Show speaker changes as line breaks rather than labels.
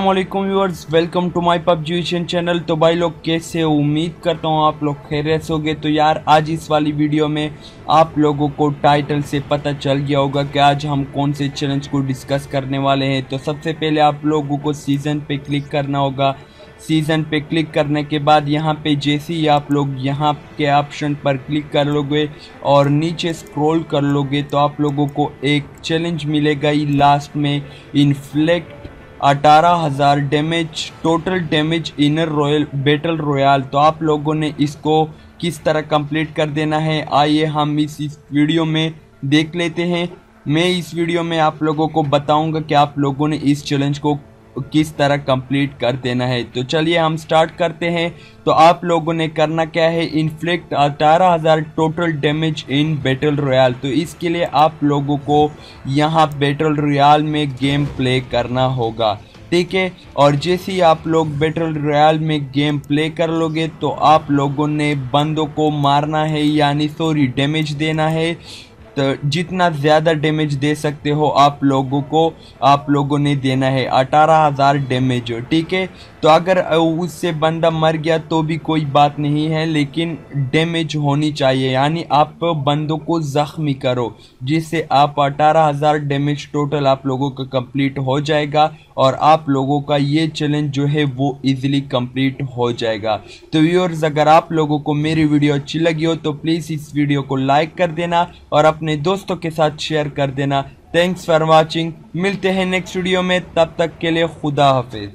वालेकुम viewers welcome to my पबजीशन channel तो भाई लोग, कैसे उम्मीद करता हूँ आप लोग खैरियत होगे। तो यार, आज इस वाली वीडियो में आप लोगों को टाइटल से पता चल गया होगा कि आज हम कौन से चैलेंज को डिस्कस करने वाले हैं। तो सबसे पहले आप लोगों को सीज़न पे क्लिक करना होगा। सीज़न पे क्लिक करने के बाद यहाँ पे जैसे ही आप लोग यहाँ के ऑप्शन पर क्लिक कर लोगे और नीचे स्क्रॉल कर लोगे तो आप लोगों को एक चैलेंज मिलेगा ही लास्ट में इन्फ्लेक्ट अठारह हज़ार damage total damage inner royale battle royale तो आप लोगों ने इसको किस तरह कंप्लीट कर देना है? आइए हम इस, इस वीडियो में देख लेते हैं। मैं इस वीडियो में आप लोगों को बताऊँगा कि आप लोगों ने इस चैलेंज को किस तरह कंप्लीट कर देना है। तो चलिए हम स्टार्ट करते हैं। तो आप लोगों ने करना क्या है? इन्फ्लिक्ट अठारह हज़ार total damage in battle royale तो इसके लिए आप लोगों को यहाँ बैटल रॉयल में गेम प्ले करना होगा। ठीक है? और जैसे ही आप लोग बैटल रॉयल में गेम प्ले कर लोगे तो आप लोगों ने बंदों को मारना है, यानी सॉरी डैमेज देना है। तो जितना ज़्यादा डैमेज दे सकते हो आप लोगों को, आप लोगों ने देना है अठारह हज़ार डैमेज ठीक है? तो अगर उससे बंदा मर गया तो भी कोई बात नहीं है, लेकिन डैमेज होनी चाहिए। यानी आप बंदों को ज़ख्मी करो, जिससे आप अठारह हज़ार डैमेज टोटल आप लोगों का कंप्लीट हो जाएगा और आप लोगों का ये चैलेंज जो है वो इजीली कंप्लीट हो जाएगा। तो व्यूअर्स अगर आप लोगों को मेरी वीडियो अच्छी लगी हो तो प्लीज़ इस वीडियो को लाइक कर देना और अपने दोस्तों के साथ शेयर कर देना। थैंक्स फॉर वॉचिंग मिलते हैं नेक्स्ट वीडियो में। तब तक के लिए खुदा हाफिज़।